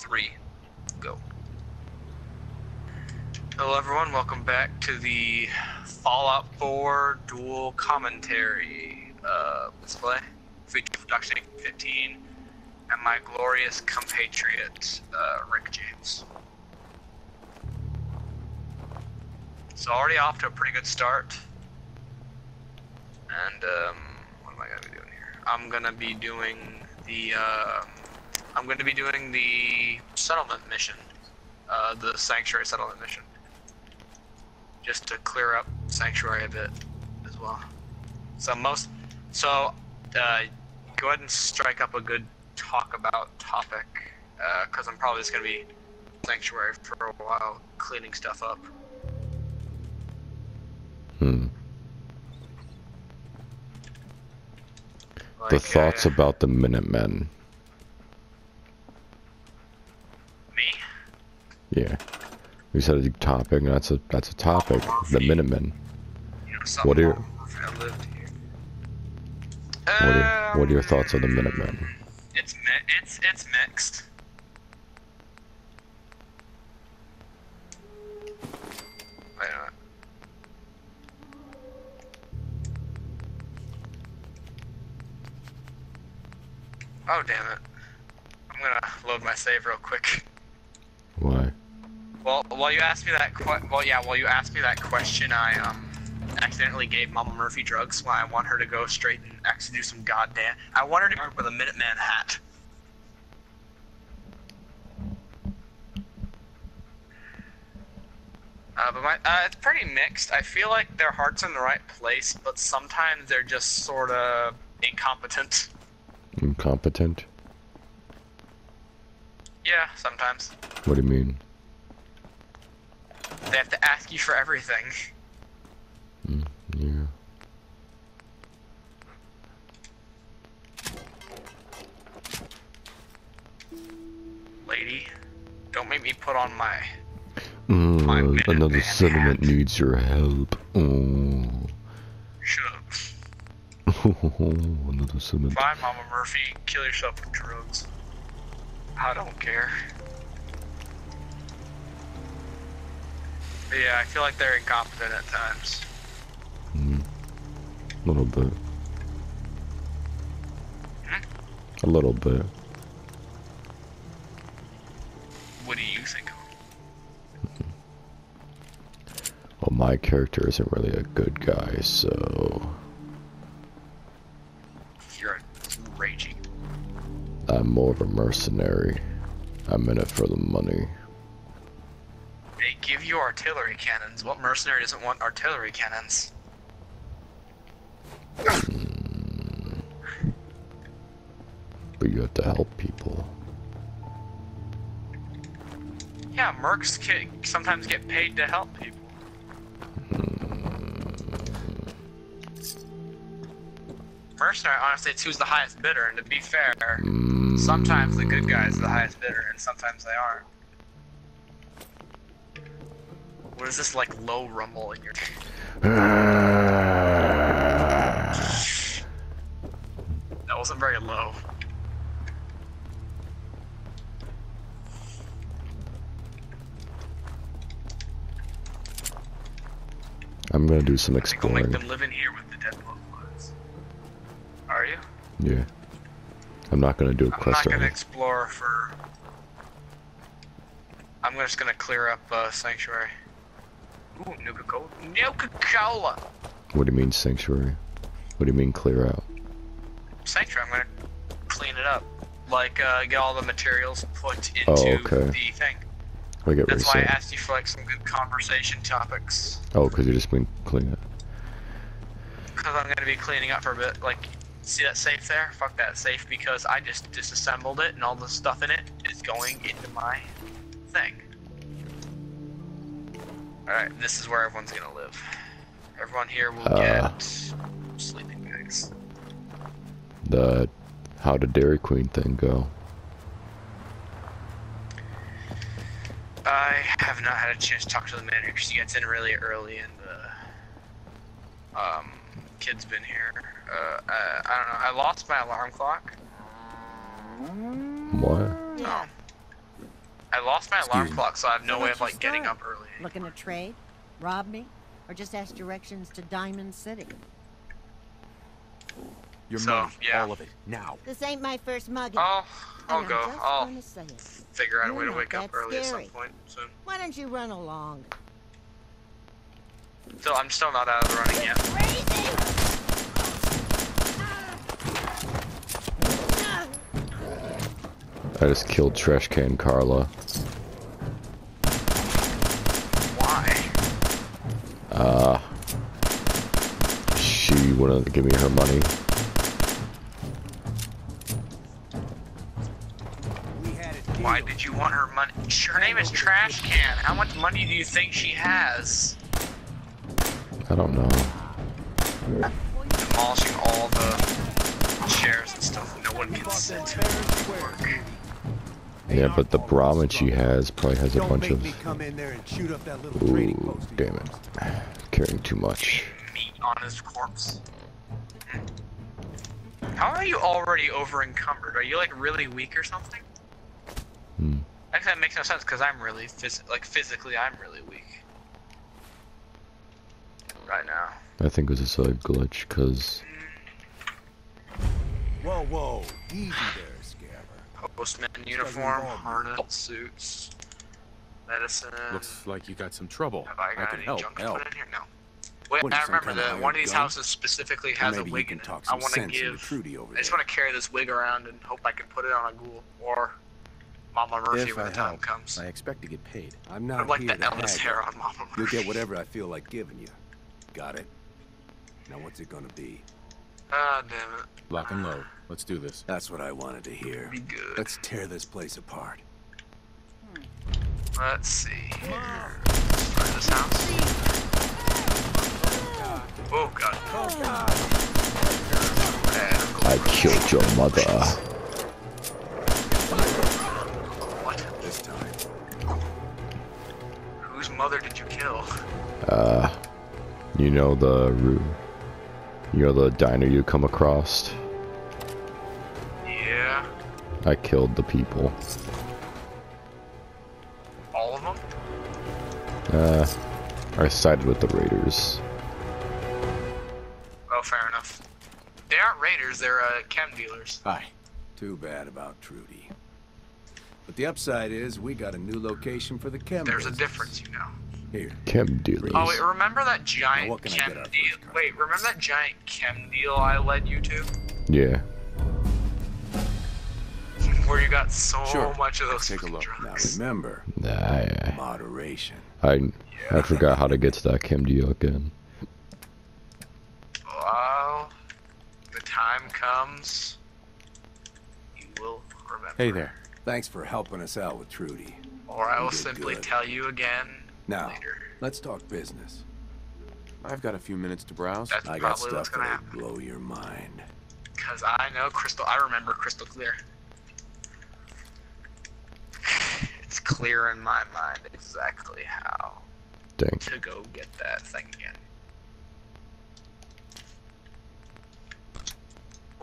three, go. Hello, everyone. Welcome back to the Fallout 4 dual commentary uh, let's play. Feature production 15, and my glorious compatriot uh, Rick James. So already off to a pretty good start. And um, what am I gonna be doing here? I'm gonna be doing the uh, I'm gonna be doing the settlement mission, uh, the sanctuary settlement mission, just to clear up sanctuary a bit as well. So most, so uh, go ahead and strike up a good talk about topic, because I'm probably just gonna be sanctuary for a while, cleaning stuff up. Hmm. Like, The thoughts uh, about the Minutemen. me. Yeah. We said a topic, and that's a that's a topic. The Minutemen. You What are your-. What are, what are your thoughts on the Minutemen? It's it's it's mixed. Oh damn it! I'm gonna load my save real quick. Well, while you asked me that, que- well, yeah, while you asked me that question, I um accidentally gave Mama Murphy drugs. Why I want her to go straight and actually do some goddamn. I want her to work with a Minuteman hat. Uh, but my, uh, it's pretty mixed. I feel like their heart's in the right place, but sometimes they're just sort of incompetent. Incompetent? Yeah, sometimes What do you mean? They have to ask you for everything. Mm, yeah. Lady, don't make me put on my Mm, Minuteman another settlement needs your help. Oh. shut up. another settlement. Fine, Mama Murphy. Kill yourself with drugs. I don't care. Yeah, I feel like they're incompetent at times. Mm, a little bit. Hmm? A little bit. What do you think? Well, my character isn't really a good guy, so You're a raging. I'm more of a mercenary. I'm in it for the money. Give you artillery cannons. What mercenary doesn't want artillery cannons? But you have to help people. Yeah, mercs ca- sometimes get paid to help people. Mercenary, honestly, it's who's the highest bidder, and to be fair, Sometimes the good guys are the highest bidder, and sometimes they aren't. What is this like low rumble in your? That wasn't very low. I'm gonna do some I think we'll make exploring. them live in here with the dead bloods. Are you? Yeah. I'm not gonna do a I'm not quest or gonna explore for. I'm just gonna clear up uh, sanctuary. Ooh, Nuka Cola. Nuka Cola. What do you mean sanctuary? What do you mean clear out? sanctuary. I'm gonna clean it up, like uh, get all the materials put into Oh, okay. the thing. I get That's why I asked you for like some good conversation topics, Oh, because you just been cleaning it. because I'm gonna be cleaning up for a bit. Like, see that safe there? Fuck that safe because I just disassembled it and all the stuff in it is going into my thing. All right, this is where everyone's gonna live. Everyone here will Uh. get sleeping bags. The how did Dairy Queen thing go? I have not had a chance to talk to the manager. She gets in really early, and the um, kid's been here. Uh, I, I don't know. I lost my alarm clock. What? Oh, I lost my alarm me. clock, so I have no So way of like your getting up early. Looking to trade? Rob me? Or just ask directions to Diamond City? Your So, money, yeah. all of it, now. This ain't my first mugging. Oh, I'll I'll go. I'm just I'll gonna say it. figure out a way to wake up that early at some point soon. Why don't you run along? So I'm still not out of the running yet. Crazy! I just killed Trash Can Carla. Why? Uh, she wouldn't give me her money. Why did you want her money? Her name is Trash Can. How much money do you think she has? I don't know. Demolishing all the chairs and stuff. No one can sit. Work. Yeah, but the Brahmin she has probably has a bunch make of. me come in there and shoot up that little trading Ooh, damn yours. it. Carrying too much. Meat on his corpse. How are you already over encumbered? Are you like really weak or something? Hmm. Actually, that makes no sense because I'm really phys- like physically, I'm really weak right now. I think it was just a glitch, because. Whoa, whoa. Easy there, Scabber. Postman uniform, harness, suits, medicine. Looks like you got some trouble. Have I I can any help. junk to help. put in here? No. Wait, What, I remember that one of these gun? houses specifically has a wig in it. I want to sense into give. Trudy over I just there. want to carry this wig around and hope I can put it on a ghoul or Mama Murphy If when I the time help, comes. I expect to get paid. I'm I not like here the to Elvis haggle. hair on Mama Murphy. You'll get whatever I feel like giving you. Got it? Now what's it gonna be? Ah, damn it. Lock and load. Let's do this. That's what I wanted to hear. Be good. Let's tear this place apart. Let's see. here. Try this house. Oh god. Bad. I killed your mother. What? This time. Whose mother did you kill? Uh, you know the ru- you know the diner you come across. Yeah. I killed the people. All of them? Uh, I sided with the Raiders. Oh, fair enough. They aren't raiders, they're uh, chem dealers. Hi. Too bad about Trudy. But the upside is we got a new location for the chem There's a difference, you know. Here. Chem dealers. Oh, wait, remember that giant what can I chem get deal? Wait, remember that giant chem deal I led you to? Yeah. Where you got so Sure, much of those take a fucking look. Now drugs. remember, I, moderation. I, I forgot how to get to that chem deal again. Well, the time comes, you will remember. Hey there. Thanks for helping us out with Trudy. Or I will simply good. tell you again Now, later. let's talk business. I've got a few minutes to browse. That's I got probably what's stuff gonna that'll happen. blow your mind. Because I know crystal. I remember crystal clear. It's clear in my mind exactly how Dang. to go get that thing again.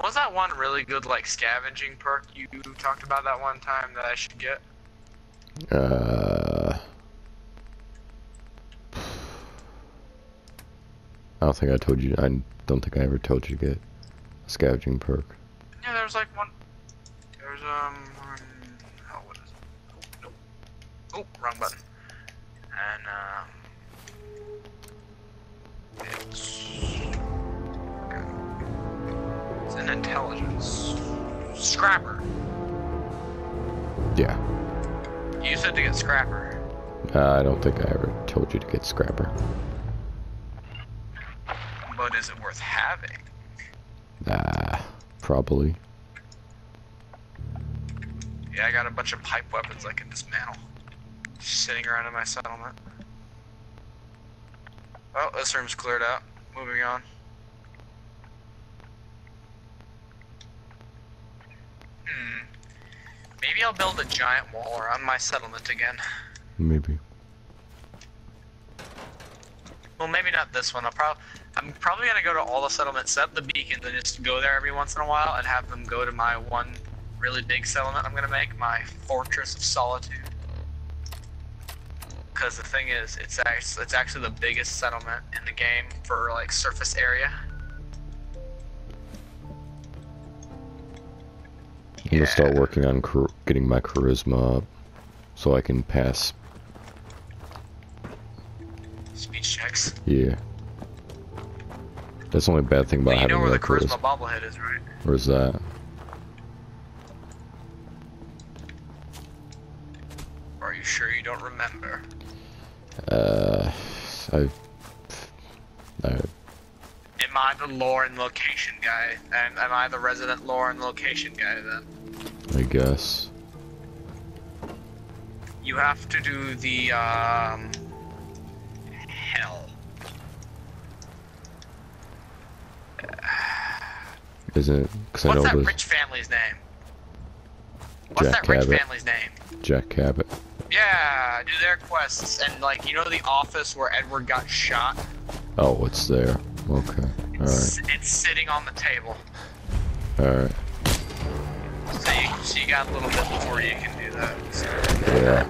Was that one really good like scavenging perk you talked about that one time that I should get? Uh, I don't think I told you. I don't think I ever told you to get a scavenging perk. Yeah, there was like one. There's um what is it? Oh, nope. Oh, wrong button. And um. It's. Okay. It's an intelligence. Scrapper. Yeah. You said to get Scrapper. Uh, I don't think I ever told you to get Scrapper. But is it worth having? Ah, probably. Yeah, I got a bunch of pipe weapons I can dismantle. Just sitting around in my settlement. Well, this room's cleared out. Moving on. Hmm. Maybe I'll build a giant wall around my settlement again. Maybe. Well, maybe not this one. I'll probably. I'm probably gonna go to all the settlements, set up the beacons, and just go there every once in a while, and have them go to my one really big settlement I'm gonna make, my Fortress of Solitude. Because the thing is, it's actually it's actually the biggest settlement in the game for like surface area. I'm gonna start working on getting my charisma up, so I can pass. Speech checks. Yeah. That's the only bad thing about But you having know where the charisma charisma. bobblehead is, right? Where's that? Or are you sure you don't remember? Uh, I. no. Am I the lore and location guy? And am I the resident lore and location guy then? I guess. You have to do the um hell. Isn't it? Because I What's know that rich family's name? What's Jack that rich Cabot. family's name? Jack Cabot. Yeah, do their quests and like you know the office where Edward got shot? Oh, it's there. Okay. All right. It's, it's sitting on the table. All right. So you, so you got a little bit before you can do that. So, Yeah.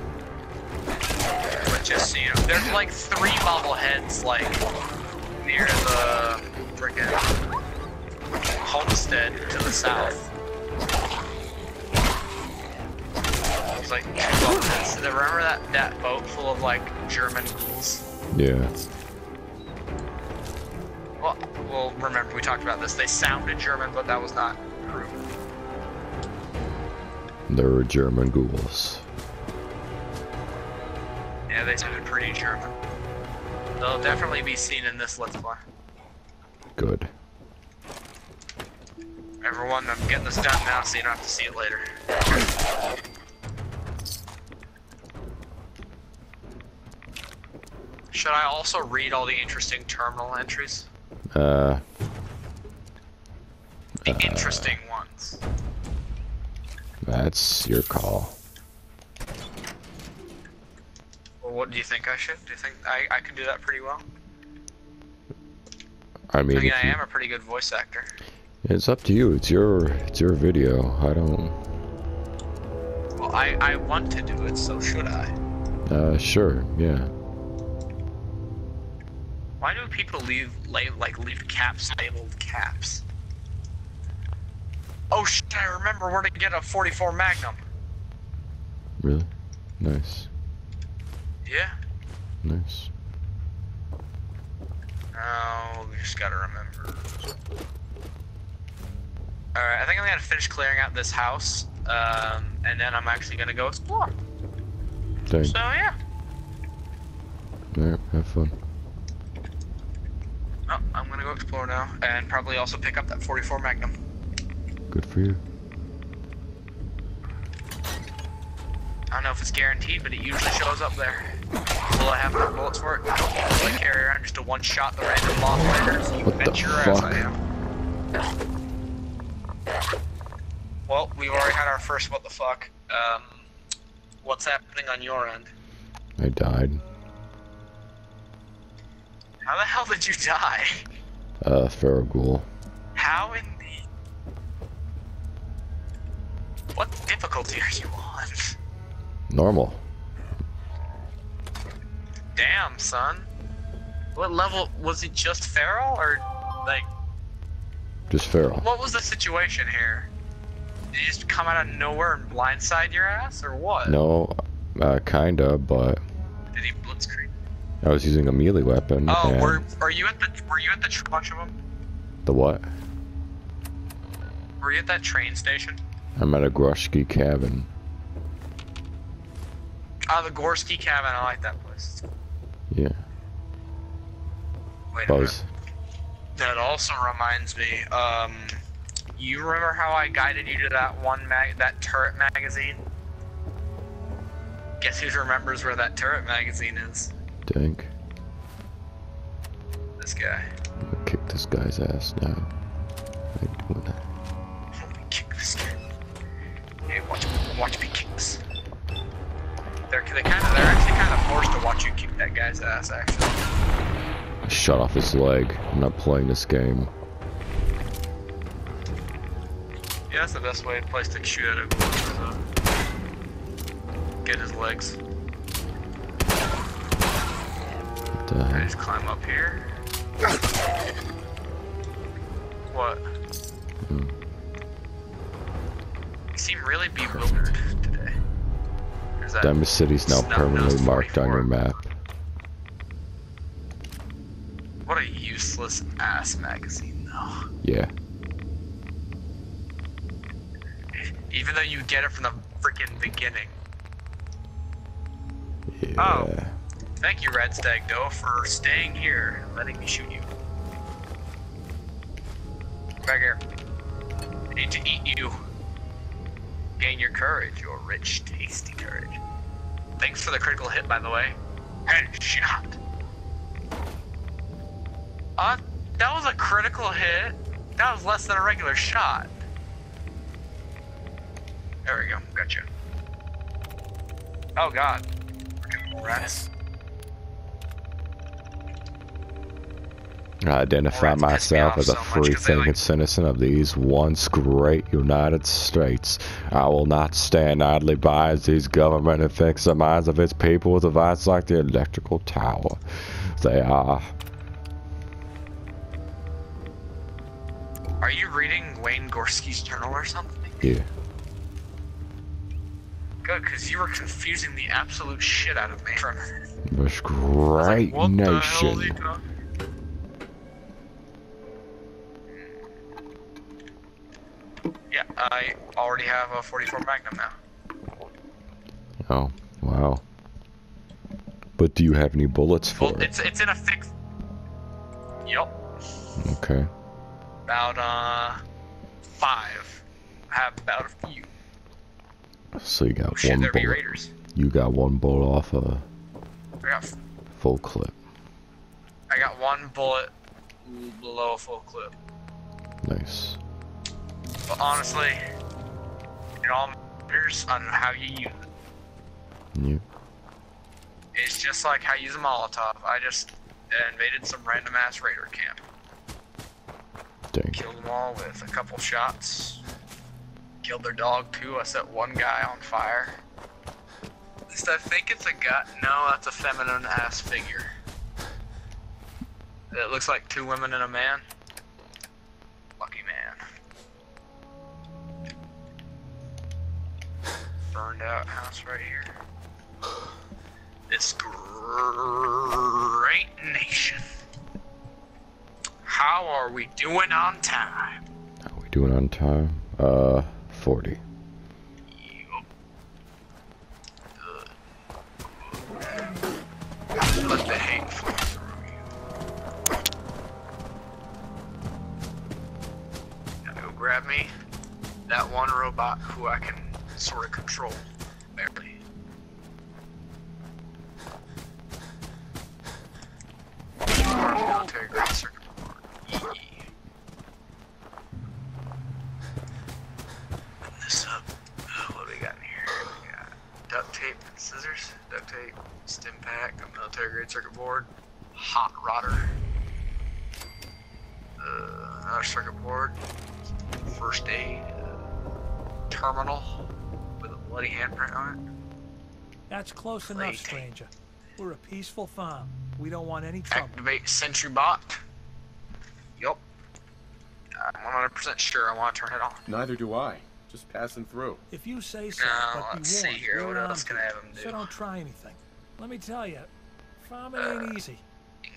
but just so you know, there's like three bobbleheads like near the freaking homestead to the south. It's like. Remember that that boat full of like German ghouls? Yeah. Well, well, remember we talked about this. They sounded German, but that was not true. There were German ghouls. Yeah, they sounded pretty German. They'll definitely be seen in this Let's Play. Good. Everyone, I'm getting this done now so you don't have to see it later. Should I also read all the interesting terminal entries? Uh, The interesting ones. that's your call. Well, what do you think I should? Do you think I, I can do that pretty well? I mean, I mean, I am a pretty good voice actor. it's up to you. It's your, it's your video. I don't. Well, I, I want to do it, so should I? Uh, sure. Yeah. Why do people leave like leave caps labeled caps? Oh shit! I remember where to get a 44 Magnum. Really. Nice. Yeah. Nice. Oh, we just gotta remember. Alright, I think I'm gonna finish clearing out this house, um, and then I'm actually gonna go explore. Dang. So yeah. Alright. Have fun. Oh, I'm gonna go explore now, and probably also pick up that 44 Magnum. Good for you. I don't know if it's guaranteed, but it usually shows up there. Will I have enough bullets for it? Nope. Will I carry around just to one-shot the random boss fighters? You What the bet your ass I am. Well, we've already had our first what the fuck. Um, what's happening on your end? I died. How the hell did you die? Uh, feral ghoul. How in the... What difficulty are you on? Normal. Damn, son. What level, was it just feral, or, like, Just feral. What was the situation here? Did he just come out of nowhere and blindside your ass, or what? No. Uh, kinda, but Did he blitzkrieg? I was using a melee weapon. Oh, and were are you at the were you at the bunch of them? the what? Were you at that train station? I'm at a Gorski cabin. Ah, the Gorski cabin. I like that place. Yeah. Wait a minute. Buzz. That also reminds me. Um, you remember how I guided you to that one mag that turret magazine? Guess who remembers where that turret magazine is? Dank. This guy. I'm gonna kick this guy's ass now. I ain't doing that. Let me kick this guy. Hey, watch, watch me kick this. They're they kind of they're actually kind of forced to watch you kick that guy's ass. Actually, I shot off his leg. I'm not playing this game. yeah, that's the best way place to shoot at a get his legs. The I just climb up here. What? Hmm. You seem really bewildered today. Diamond City's now permanently marked on your map. What a useless ass magazine, though. Yeah. Even though you get it from the freaking beginning. Yeah. Oh. Thank you, Red Stag Doe, for staying here and letting me shoot you. Back here. I need to eat you. Gain your courage, your rich, tasty courage. Thanks for the critical hit, by the way. Headshot. Uh, that was a critical hit. That was less than a regular shot. There we go. Gotcha. Oh god. Freaking rats. I identify Rats piss me myself as a so free thinking like- citizen of these once great United States. I will not stand idly by as these government infects the minds of its people with devices like the electrical tower. They are. Are you reading Wayne Gorski's journal or something? Yeah. Good, because you were confusing the absolute shit out of me for a minute. This like, great what the hell is he nation. Yeah, I already have a 44 Magnum now. Oh, wow. But do you have any bullets for Well, it? it's it's in a fix. Yup. Okay. About uh five. I have about a few. So you got Oh shit, one there bullet. raiders. You got one bullet off a... full clip. I got one bullet below a full clip. Nice. But honestly, it all matters on how you use it. You. It's just like how you use a Molotov. I just invaded some random ass raider camp. Dang. Killed them all with a couple shots. Killed their dog too. I set one guy on fire. At least I think it's a guy. No, that's a feminine ass figure. It looks like two women and a man. Lucky man. Burned out house right here. This great nation. How are we doing on time? How are we doing on time? Uh, 40. Let the hate flow through you. Gotta go grab me that one robot who I can sort of control. Barely. Military circuit board. This up. Oh, what do we got in here? We got duct tape and scissors, duct tape, stim pack, a military grade circuit board, hot rodder, That's close Clay enough, stranger. We're a peaceful farm. We don't want any trouble. Activate sentry bot. Yup. I'm 100% sure I want to turn it on. Neither do I. Just passing through. If you say so, Now, but let's see warned, here, what else can I have 'em So do? don't try anything. Let me tell you, farming Uh, ain't easy.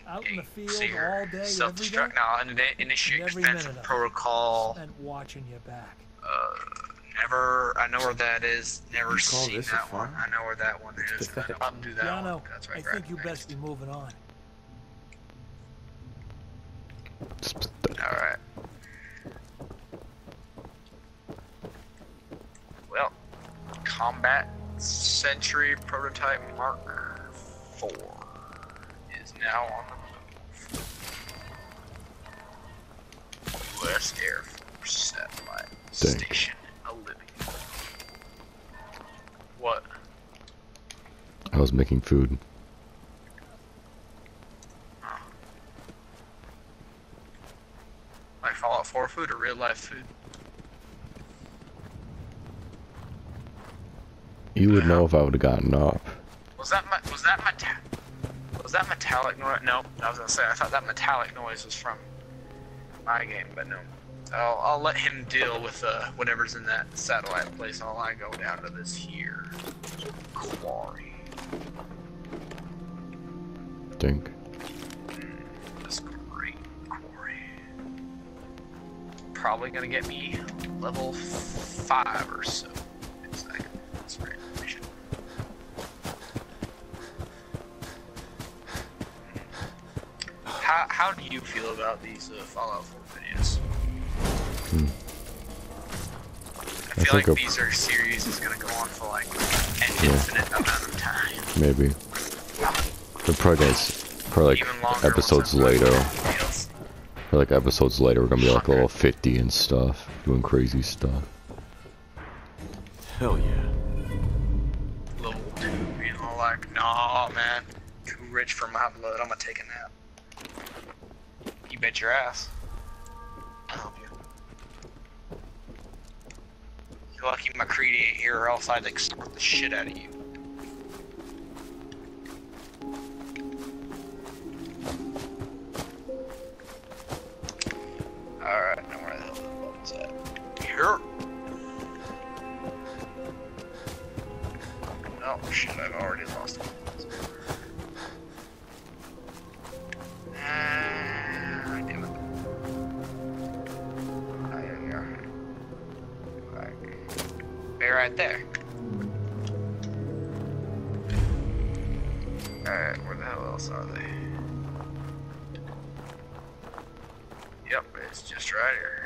Out in the field See here. all day, every Self-destruct. Now, initiate every defensive minute of protocol. and watching your back. Uh, never. I know where that is. Never seen that one. farm? I know where that one is. pathetic. I'll do that yeah, one. know. That's right. I think you best be moving on. All right. Well, combat sentry prototype Mark Four is now on the move. U.S. Air Force satellite Dang. station What? I was making food. Like Fallout 4 food or real life food? You would know if I would have gotten up. Was that my was that my was Was that metallic noise? No, I was gonna say I thought that metallic noise was from my game, but no. I'll, I'll let him deal with uh, whatever's in that satellite place while I go down to this here quarry. Think. This great quarry. Probably gonna get me level five or so. It's like this random mission. How, how do you feel about these uh, Fallout 4 I I feel think like I'll- these are series is gonna go on for like an Yeah. infinite amount of time. Maybe. The probably guys, probably like episodes later, done or like episodes later, we're gonna be like level 50 and stuff, doing crazy stuff. Hell yeah. level two, you know, like, nah, man, too rich for my blood. I'm gonna take a nap. You bet your ass. You're lucky MacCready ain't here, or else I'd extort the shit out of you. Alright, where the hell the at? Here. Oh shit, I've already lost one. Right there. Alright, where the hell else are they? Yep, it's just right here.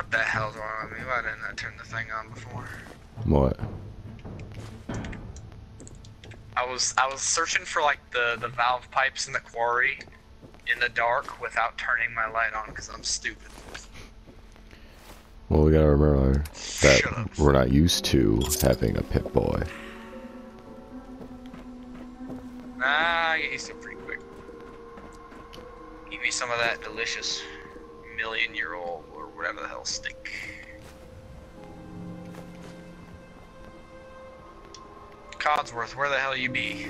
What the hell's wrong with me? Why didn't I turn the thing on before? What? I was I was searching for like the the valve pipes in the quarry in the dark without turning my light on because I'm stupid. Well, we gotta remember that we're not used to having a Pip-Boy. Nah, I get used to it pretty quick. Give me some of that delicious million year old or whatever the hell steak. Codsworth, where the hell you be?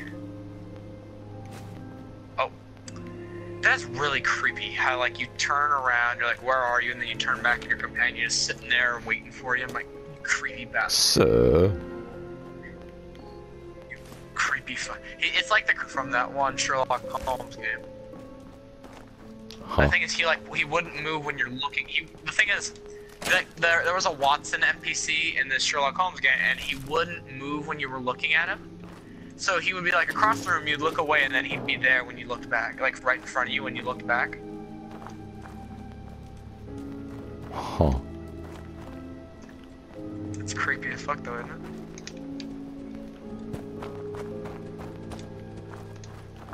Oh. That's really creepy. How like you turn around, you're like, where are you? And then you turn back and your companion is sitting there waiting for you. I'm like, you creepy bastard. So, Creepy fu- It's like the from that one Sherlock Holmes game. I huh? think it's he like he wouldn't move when you're looking. He, the thing is, that there there was a Watson NPC in this Sherlock Holmes game, and he wouldn't move when you were looking at him. So he would be like across the room, you'd look away, and then he'd be there when you looked back, like right in front of you when you looked back. Huh? It's creepy as fuck, though, isn't it?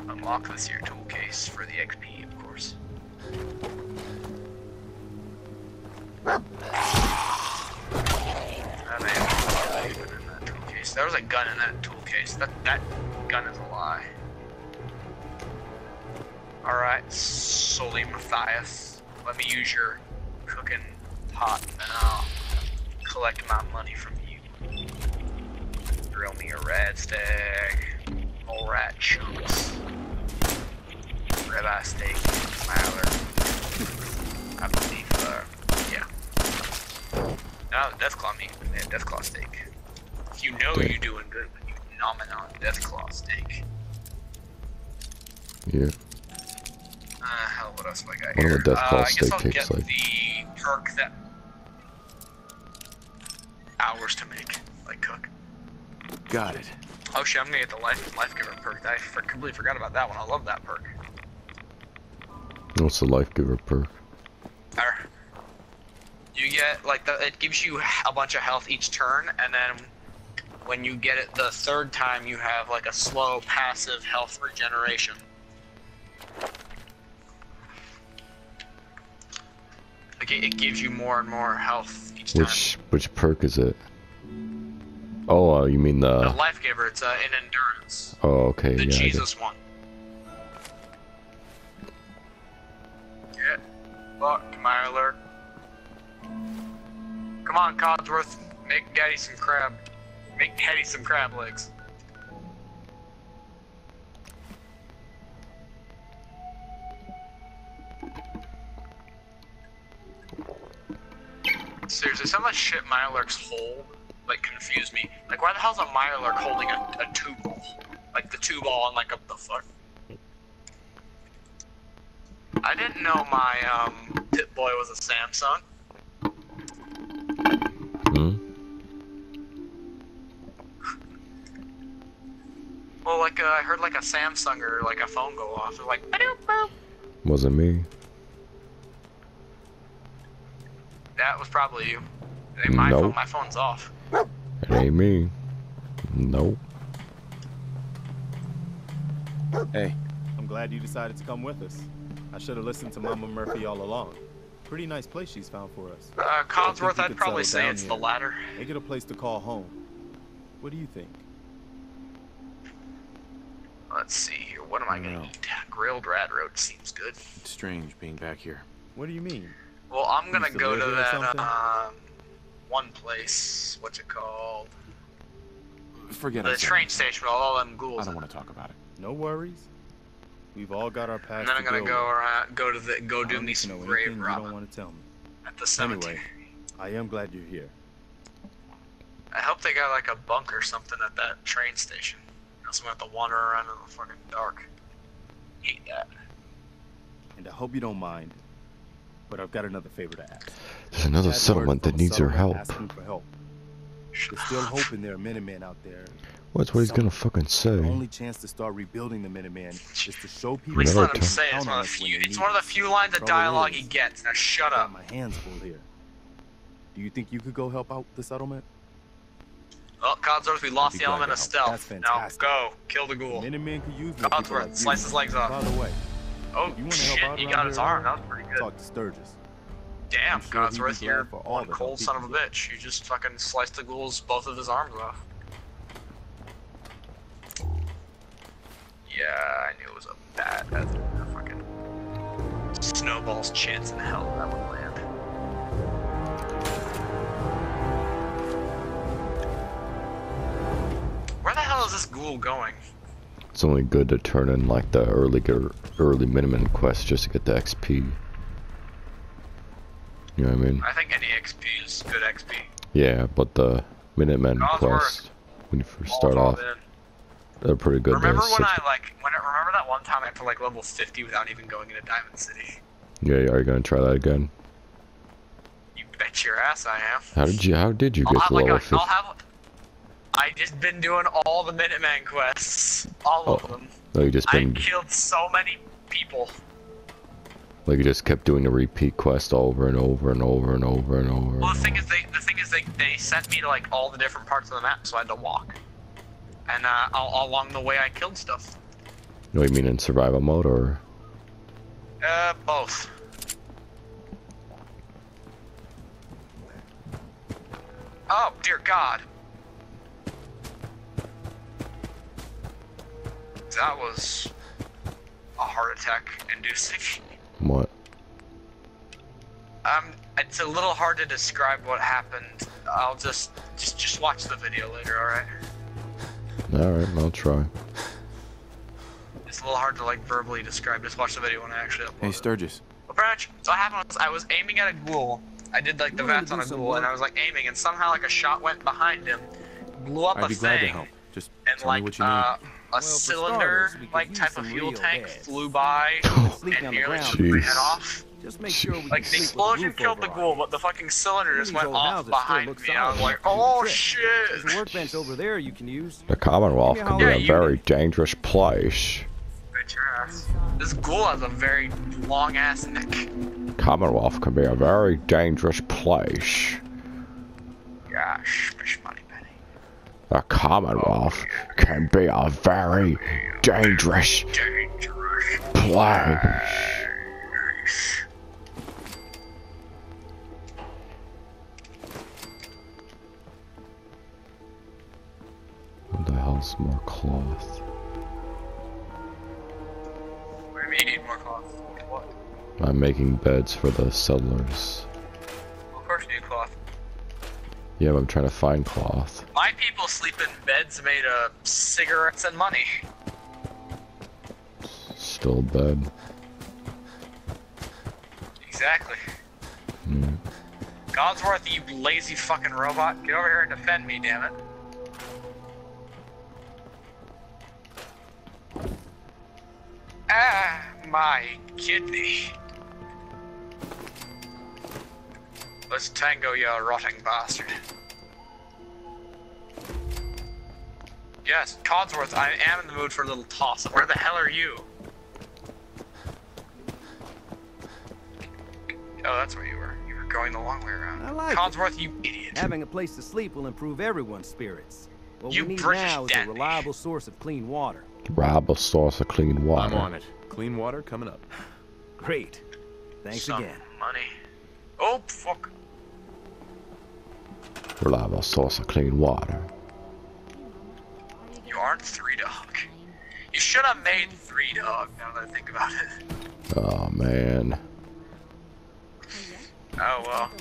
Unlock this here tool case for the XP, There was a gun in that tool case. That that gun is a lie. Alright, Soli Matthias. Let me use your cooking pot and I'll collect my money from you. Grill me a rad stag, more rat chunks, ribeye steak, Myler. I believe, uh, yeah. No, Deathclaw meat. Yeah, Deathclaw steak. You know Good. you're doing good when you nom it on Deathclaw steak. Yeah. Uh, hell, what else have I got Wonder here? what Deathclaw uh, I guess steak I'll tastes get like. the perk that hours to make, like cook. Got it. Oh shit, I'm gonna get the life life giver perk. I for, completely forgot about that one. I love that perk. What's the life giver perk? You get like the it gives you a bunch of health each turn, and then when you get it the third time, you have like a slow passive health regeneration. Like it, it gives you more and more health each time. Which which perk is it? Oh, uh, you mean The the? life giver, it's uh, in endurance. Oh, okay, The yeah. Jesus one. Fucked, Myler. Come on, Codsworth. Make Daddy some crab. Make Daddy some crab legs. Seriously, some of the shit Mirelurks hold, like, confuse me. Like, why the hell's a Mirelurk holding a, a two ball? Like, the two ball on, like, a, the fuck? I didn't know my, um, Pip-Boy was a Samsung. Hmm? Well, like, uh, I heard, like, a Samsung or, like, a phone go off. They're like, "Ba-doop, boop." Wasn't me. that was probably you. Hey, my, Nope. phone, my phone's off. It ain't me. Nope. Hey, I'm glad you decided to come with us. I should have listened to Mama Murphy all along. Pretty nice place she's found for us. Uh, Codsworth, I'd probably say it's here. the latter. Make it a place to call home. What do you think? Let's see here. What am I gonna No. eat? Grilled rat road seems good. it's strange being back here. What do you mean? Well, I'm gonna go to here that um one place. What's it called? Forget it. The train station with all them ghouls. I don't want to talk about it. No worries. We've all got our past And then I'm gonna deal go with. around, go to the, go I do me some grave anything you don't want to tell me. at the cemetery. Anyway. I am glad you're here. I hope they got like a bunk or something at that train station. Else I'm gonna have to wander around in the fucking dark. Hate that. And I hope you don't mind. But I've got another favor to ask. There's another settlement that from a needs your help. There's still hope in there are Minutemen out there. What's what he's gonna fucking The say? only chance to start rebuilding the Minutemen is to show people Please let him say it. It's one of the few. It's one of the few lines of dialogue he gets. Now shut up. my hands full here. Do you think you could go help out the settlement? Oh, well, Codsworth, we lost the element of stealth. Now go, kill the ghoul. Minutemen could use Codsworth, like slice his legs off. By the way, Oh you wanna help shit, out he got his arm. That was pretty good. talk to Sturgis. Damn, I'm sure he'd be Codsworth, for all one cold son of a bitch. You just fucking sliced the ghoul's both of his arms off. Yeah, I knew it was a bad, a, a fucking snowball's chance in hell that would land. Where the hell is this ghoul going? It's only good to turn in like the early early Minutemen quest just to get the XP. You know what I mean? I think any XP is good XP. Yeah, but the Minutemen quest when you first start off, in. they're pretty good. Remember when I like when I remember that one time I put like level 50 without even going into Diamond City? Yeah, are you gonna try that again? You bet your ass I am. How did you? How did you I'll get to like level a, 50? I'll have. I just been doing all the Minuteman quests, all of Oh, them. Like you just I been, killed so many people. Like you just kept doing the repeat quest over and over and over and over and over. Well, the thing is, they the thing is they they sent me to like all the different parts of the map, so I had to walk. And uh, all, all along the way, I killed stuff. No, you mean in survival mode or? Uh, both. Oh dear God. That was a heart attack inducing. What? Um, it's a little hard to describe what happened. I'll just just just watch the video later, all right? All right, I'll try. It's a little hard to like verbally describe. Just watch the video when I actually upload Hey, it. Sturgis. Well, pretty much, so what happened was I was aiming at a ghoul. I did like the You vats on a some ghoul, and I was like aiming, and somehow like a shot went behind him, blew up I'd a be glad to thing, help. Just and tell me what you need. uh, a for cylinder starters, like type of fuel tank beds. flew by and the nearly ground. took my head off. Just make sure we Like the explosion roof killed the over ghoul, but the fucking cylinder just went off behind me. I was like, enough to do the oh shit! There's a workbench over there you can use. The Commonwealth Give can be holler. a Yeah, you- very dangerous place. Bet your ass. This ghoul has a very long ass neck. Commonwealth can be a very dangerous place. Gosh, fish money penny. The Commonwealth can be a very dangerous place. What the hell's more cloth? What do you mean you need more cloth? What? I'm making beds for the settlers. Yeah, but I'm trying to find cloth. My people sleep in beds made of cigarettes and money. Still a bed. Exactly. Hmm. Codsworth, you lazy fucking robot. Get over here and defend me, damn it. Ah, my kidney. Let's tango, you rotting bastard. Yes, Codsworth, I am in the mood for a little toss. Where the hell are you? Oh, that's where you were. You were going the long way around. I like it. Codsworth, you idiot. Having a place to sleep will improve everyone's spirits. What You we need British now is a reliable source of clean water. Reliable source of clean water. I'm on it. Clean water coming up. Great. Thanks Some again. money. Oh, fuck. Reliable source of clean water. You aren't Three Dog. You should have made Three Dog, now that I think about it. Oh man. Oh well,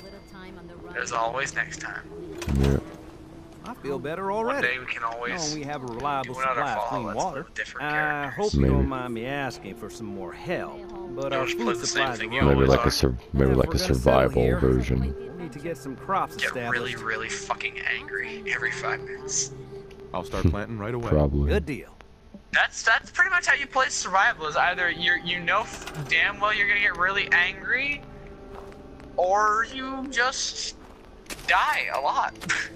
there's always next time. Yeah. I feel better One already. day we can always Knowing we have a reliable supply of clean water. I characters. hope you don't mind me asking for some more help. But You'll our food play the same supplies thing are Maybe like are. a sur- maybe like a survival here, version. We need to get some crops get really, established. really fucking angry every five minutes. I'll start hmm. planting right away. Probably. Good deal. That's that's pretty much how you play survival. Is either you're you know f- damn well you're gonna get really angry, or you just die a lot.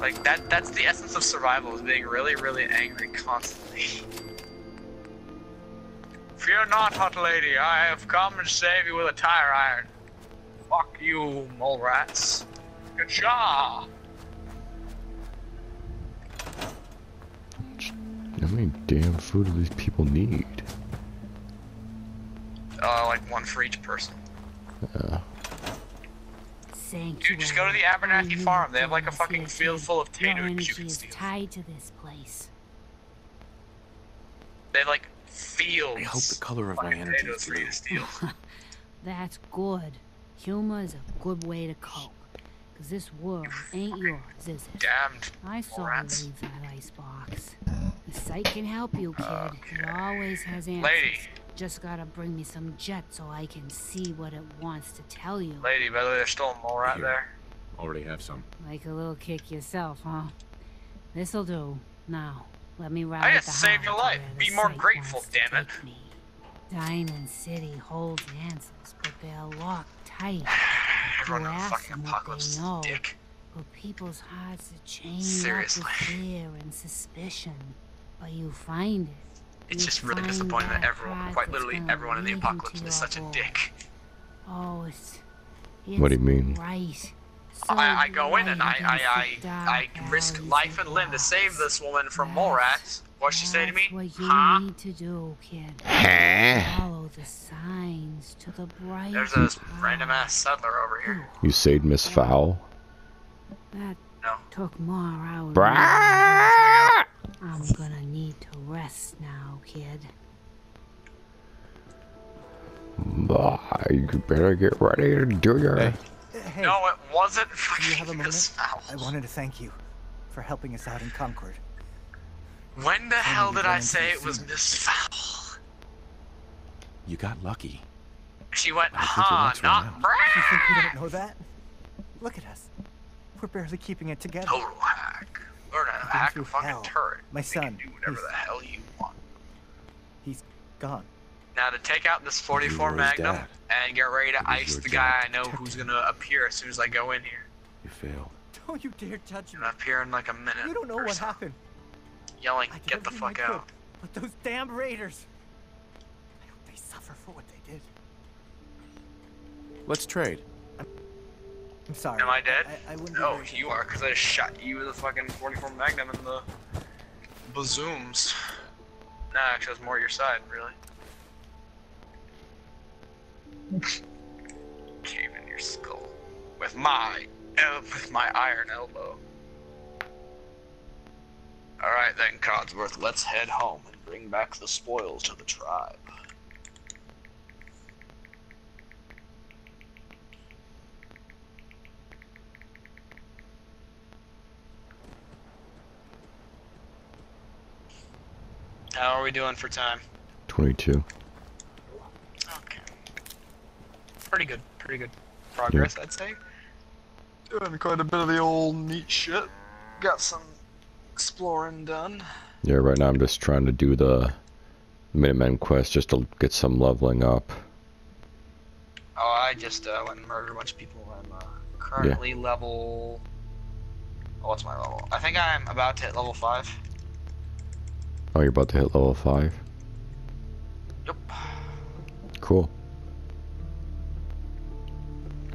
like that that's the essence of survival is being really really angry constantly. Fear not, hot lady. I have come to save you with a tire iron. Fuck you, mole rats. Good job. How many damn food do these people need? Uh, like one for each person. Uh, Dude, just go to the Abernathy farm. They have like a fucking field full of Your potatoes you energy can is steal. tied to this place. They have like fields. I hope the color of my energy is for you to steal. That's good. Humor is a good way to cope. Cause this world ain't yours, is it? Damned. I saw you rats. leave that icebox. The site can help you, kid. Oh, it always has answers. Lady. Just gotta bring me some jet so I can see what it wants to tell you. Lady, by the way, there's still a mole rat Here. there. Already have some. Like a little kick yourself, huh? This'll do. Now, let me ride I just saved your life. Be more grateful, damn it. take me. Diamond City holds answers, but they're locked tight. Everyone You in the ask fucking apocalypse they is a know, dick. but people's hearts are chained Seriously. up with fear and suspicion. But you find it. It's just really disappointing that that everyone, path quite literally everyone in the apocalypse is such a dick. Oh, it's. What do you mean? Right. I, I go in and I, I, I, I risk life and and limb to save this woman from mole rats. What'd she say to me? That's what you Huh? need to do, kid. Huh? Follow the signs to the bright There's this random ass settler over here. You saved Miss Fowl? That No. took more hours. Brah! I'm gonna need to rest now, kid. Bah, you better get ready to do your. Hey. Hey, No, it wasn't do you have a moment? I wanted to thank you for helping us out in Concord. When the hell did I say it was soon. Miss Fowl? You got lucky. She went, I think your huh, not out." You think we Brad. don't know that? Look at us. We're barely keeping it together. Total hack. Learn how to I've been hack a fucking hell. turret. My They can son, do whatever the hell you want. He's gone. Now to take out this 44 Magnum dad. and get ready to ice the guy I know who's gonna appear as soon as I go in here. You failed. Don't you dare touch me. Gonna appear in like a minute. You don't know or what so. happened. Yelling, get the everything I fuck could, out. But those damn raiders. I hope they suffer for what they did. Let's trade. I'm sorry. Am I dead? I, I wouldn't No, oh, very- you are, because I just shot you with a fucking 44 Magnum in the bazooms. Nah, actually, it's more your side, really. Cave in your skull with my, el- with my iron elbow. Alright then, Codsworth, let's head home and bring back the spoils to the tribe. How are we doing for time? 22. Okay. Pretty good, pretty good progress, I'd say. Doing quite a bit of the old neat shit. Got some exploring done. Yeah, right now I'm just trying to do the Minutemen quest just to get some leveling up. Oh, I just uh, went and murdered a bunch of people. I'm uh, currently level. Oh, what's my level? I think I'm about to hit level 5. Oh, you're about to hit level 5? Yep. Cool.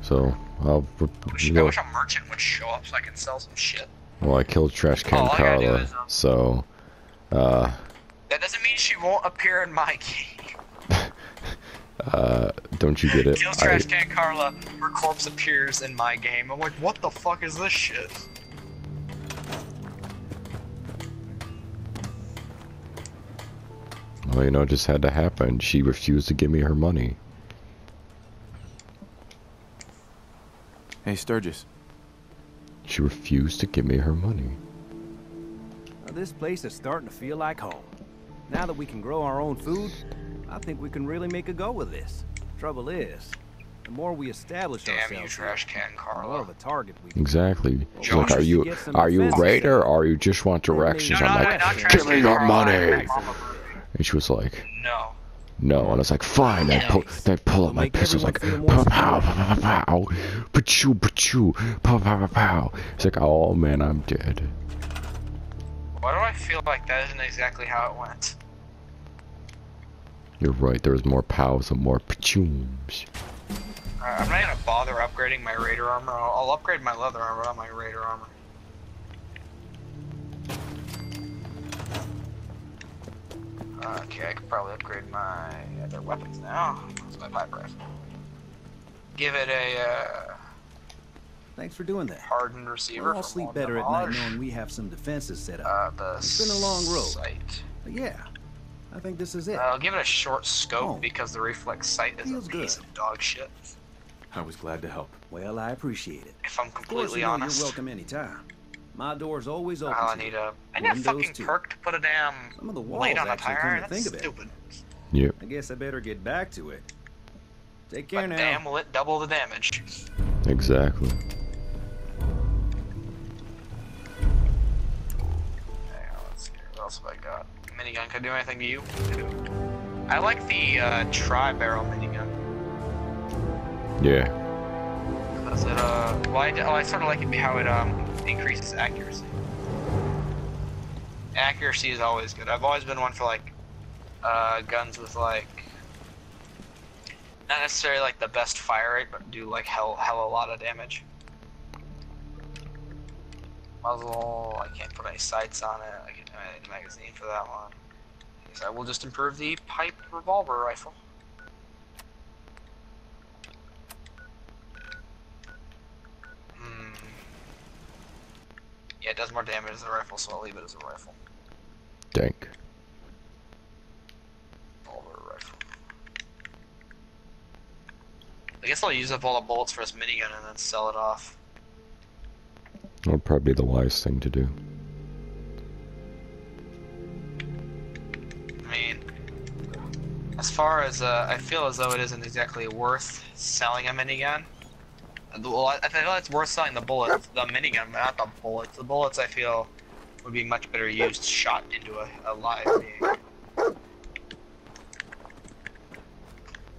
So, I'll... Wish, I wish a merchant would show up so I can sell some shit. Well, I killed Trash Can I do Carla, is, um, so... Uh, That doesn't mean she won't appear in my game. uh, don't you get it? Kills I, Trash Can Carla, her corpse appears in my game. I'm like, what the fuck is this shit? Well, you know, it just had to happen. She refused to give me her money. Hey, Sturges. She refused to give me her money. Now, this place is starting to feel like home. Now that we can grow our own food, I think we can really make a go of this. Trouble is, the more we establish Damn ourselves, you, Trash Can the more Carla. of a target we Exactly. Josh, like, are you to get some are you a raider set. or you just want directions? No, I'm like, not Trash give me your Carla, money. I- Mama Murphy. And she was like, No. no. And I was like, fine. They pull, they pull up my Make pistols like, pow, pow, pow, pow, pow, pachoo, pachoo, pow, pow, pow, pow. It's like, oh man, I'm dead. Why do I feel like that isn't exactly how it went? You're right. There was more pows and more pachooms. Alright, I'm not gonna bother upgrading my Raider armor. I'll, I'll upgrade my leather armor, not my Raider armor. Okay, I could probably upgrade my other weapons now. That's my pipe rifle. Give it a uh, Thanks for doing that. hardened receiver. We'll all sleep better at night knowing we have some defenses set up. Uh, the It's been a long road. Sight. But yeah, I think this is it. Uh, I'll give it a short scope Oh. because the reflex sight is Feels a piece good. of dog shit. I was glad to help. well, I appreciate it. If I'm Of course, completely you know honest. you're welcome anytime. My door's always open. Oh, I need a. I need a fucking too. perk to put a damn Some of the blade walls on a actually tire. That's think of it. stupid. Yep. I guess I better get back to it. Take care But now. damn, will it double the damage? Exactly. Hang on, let's see. What else have I got? Minigun could do anything to you? I like the uh, tri-barrel minigun. Yeah. Cause it, uh, well, I, oh, I sort of like it how it um increases accuracy. Accuracy is always good. I've always been one for like uh, guns with like not necessarily like the best fire rate, but do like hell hell a lot of damage. Muzzle, I can't put any sights on it. I can add a magazine for that one. Guess I will just improve the pipe revolver rifle. Hmm. Yeah, it does more damage as a rifle, so I'll leave it as a rifle. Dank. Revolver rifle. I guess I'll use up all the bullets for this minigun and then sell it off. That would probably be the wise thing to do. I mean, as far as uh, I feel as though it isn't exactly worth selling a minigun. Well, I feel it's worth selling the bullets, the minigun, but not the bullets. The bullets I feel would be much better used shot into a, a live being.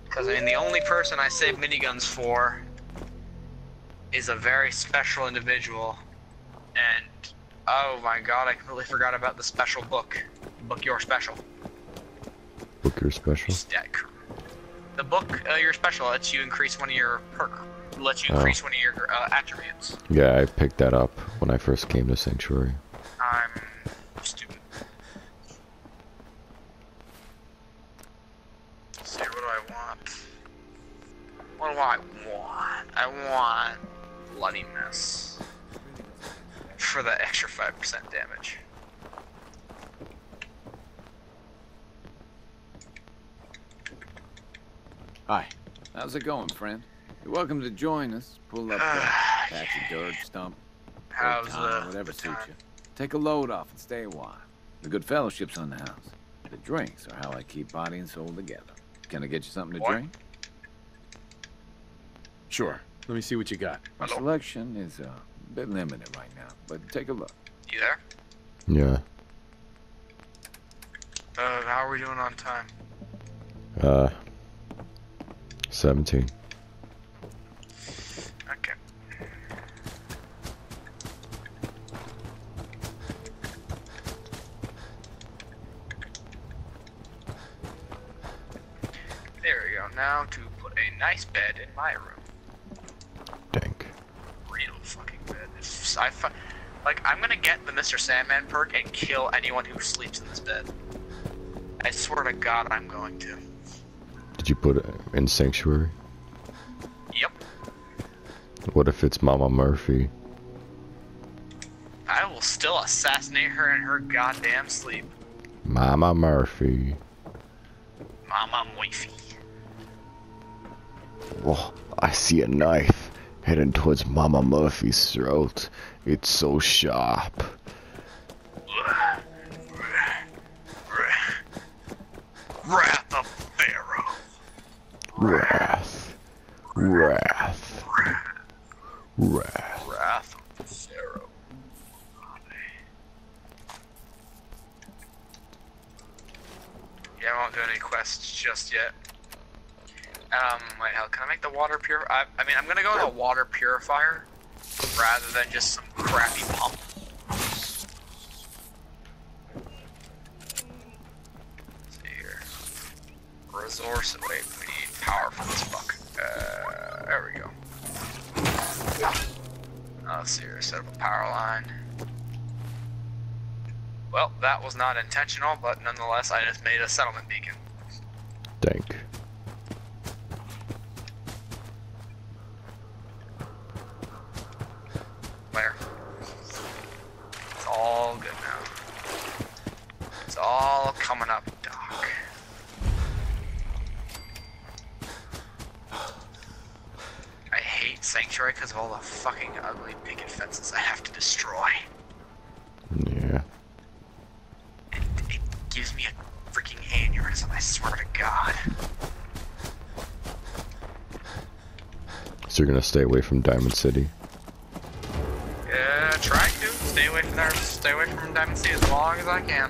Because I mean, the only person I save miniguns for is a very special individual, and oh my god, I completely forgot about the special book. Book your special. Book your special. Stat. cr- The book uh, your special lets you increase one of your perk, lets you oh. increase oh. one of your uh, attributes. Yeah, I picked that up when I first came to Sanctuary. I'm stupid. Let's see, what do I want? What do I want? I want Bloody Mess for that extra 5% damage. Hi. How's it going, friend? You're welcome to join us. Pull up the patch of dirt, stump, How's Tom, the whatever suits you. Take a load off and stay a while. The good fellowship's on the house. The drinks are how I keep body and soul together. Can I get you something to What? drink? Sure. Let me see what you got. My selection is uh, a bit limited right now, but take a look. you there? Yeah. Uh, how are we doing on time? Uh. 17. Nice bed in my room. Dank. Real fucking bed. If I fi- like, I'm gonna get the Mr. Sandman perk and kill anyone who sleeps in this bed. I swear to God, I'm going to. Did you put it in Sanctuary? Yep. What if it's Mama Murphy? I will still assassinate her in her goddamn sleep. Mama Murphy. Mama wifey. Oh, I see a knife heading towards Mama Murphy's throat. It's so sharp. Wrath of Pharaoh. Wrath. Wrath. Wrath. Wrath of Pharaoh. Yeah, I won't do any quests just yet. Um, wait, hell, can I make the water pure? I, I mean, I'm gonna go with a water purifier rather than just some crappy pump. Let's see here. Resource. Wait, we need power for this fuck. Uh, there we go. Uh, let's see here. Set up a power line. Well, that was not intentional, but nonetheless, I just made a settlement beacon. Dank. Where? It's all good now. It's all coming up, Doc. I hate Sanctuary because of all the fucking ugly picket fences I have to destroy. Yeah. It gives me a freaking aneurysm, I swear to God. So you're gonna stay away from Diamond City? Yeah, try to stay away from there. Stay away from Diamond Sea as long as I can.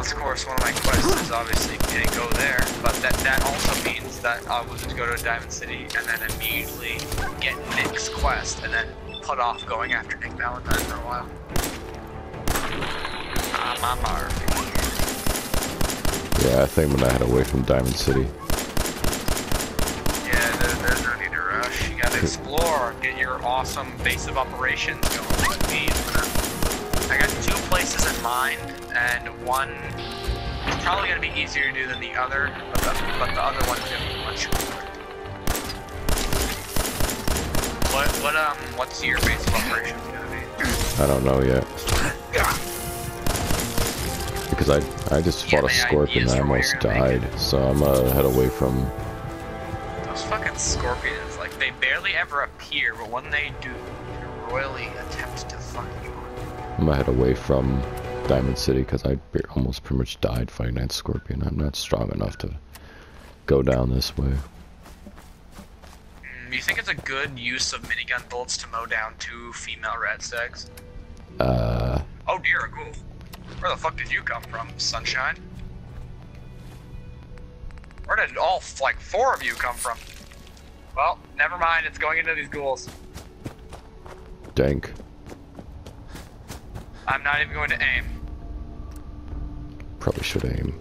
Of course, one of my quests is obviously to go there, but that that also means that I will just go to Diamond City and then immediately get Nick's quest and then put off going after Nick Valentine for a while. I'm on Murphy. Yeah, I think I'm gonna head away from Diamond City. Yeah, there, there's no need to rush. You gotta explore, get your awesome base of operations going. I got two places in mind, and one is probably gonna be easier to do than the other, but the, but the other one's gonna be much cooler. What, what, um, what's your base of operations gonna be? I don't know yet. Because I I just Yeah, fought a scorpion and I almost you're gonna make died, so I'm gonna head away from. But when they do, they royally attempt to fuck you. I'm gonna head away from Diamond City because I almost pretty much died fighting that scorpion. I'm not strong enough to go down this way. Mm, You think it's a good use of minigun bullets to mow down two female radstags? Uh, Oh dear, a ghoul. Where the fuck did you come from, sunshine? Where did all, like, four of you come from? Well, never mind, it's going into these ghouls. dank. I'm not even going to aim. Probably should aim.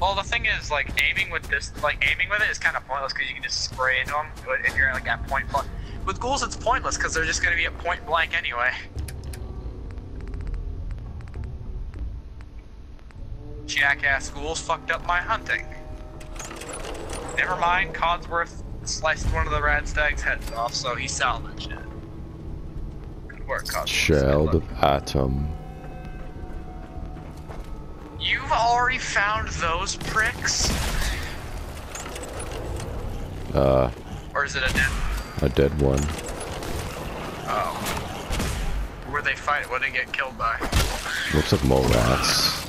Well, the thing is, like, aiming with this, like, aiming with it is kind of pointless because you can just spray into them if you're, like, at point blank. With ghouls, it's pointless because they're just going to be at point blank anyway. Jackass ghouls fucked up my hunting. Never mind, Codsworth sliced one of the Radstag's heads off, so he salvaged it. Good work, Codsworth. Child of Atom. You've already found those pricks? Uh, Or is it a dead a dead one. Oh. Where they fight? What did they get killed by? Looks like more rats.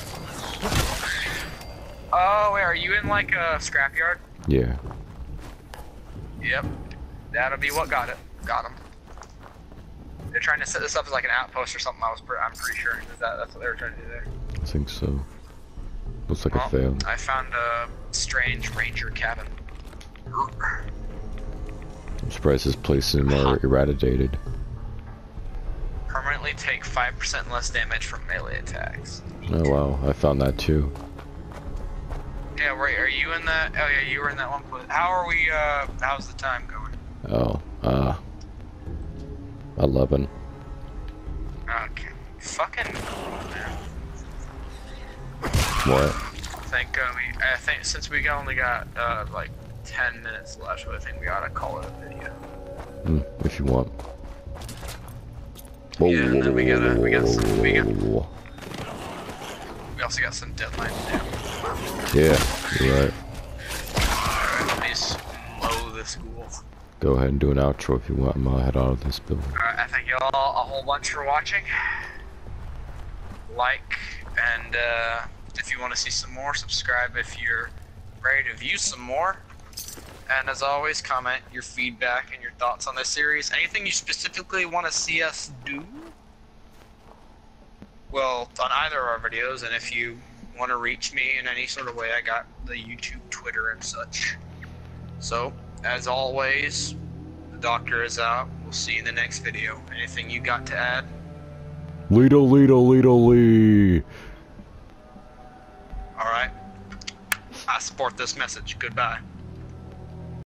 Oh, wait, are you in like a scrapyard? Yeah. Yep. That'll be what got it. Got him. They're trying to set this up as like an outpost or something. I was, pre I'm pretty sure Is that that's what they were trying to do there. I think so. Looks like Well, a fail. I found a strange ranger cabin. I'm surprised this place is more eradicated. Permanently take five percent less damage from melee attacks. Oh wow, I found that too. Yeah, right. Are you in that? Oh yeah, you were in that one place. How are we? Uh, how's the time going? Oh, uh, 11. Okay. Fucking. What? I think uh, we. I think since we only got uh, like ten minutes left, I think we ought to call it a video. Hmm, if you want. Yeah, and then we gotta- we got some- we got- We also got some deadlines to Yeah, you're right. Alright, let me slow this school. Go ahead and do an outro if you want. I'm gonna head out of this building. Alright, I thank you all a whole bunch for watching. Like, and uh, if you want to see some more, subscribe if you're ready to view some more. And as always, comment your feedback and your thoughts on this series. Anything you specifically want to see us do? Well, on either of our videos, and if you want to reach me in any sort of way, I got the YouTube, Twitter, and such. So, as always, the doctor is out. We'll see you in the next video. Anything you got to add? Lido, Lido, Lido, Lee. Alright. I support this message. Goodbye.